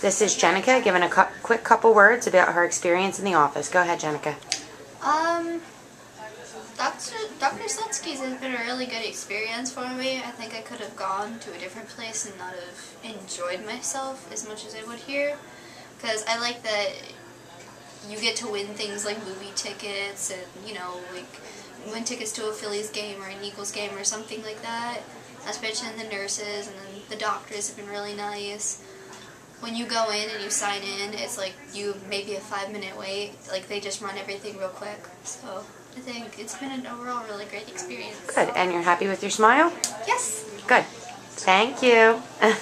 This is Jennica giving a cu- quick couple words about her experience in the office. Go ahead, Jennica. Um, Dr. Dr. Slutsky's has been a really good experience for me. I think I could have gone to a different place and not have enjoyed myself as much as I would here. Because I like that you get to win things like movie tickets and, you know, like win tickets to a Phillies game or an Eagles game or something like that. Especially the nurses and the doctors have been really nice. When you go in and you sign in, it's like you maybe a five minute wait. Like they just run everything real quick. So I think it's been an overall really great experience. Good. And you're happy with your smile? Yes. Good. Thank you.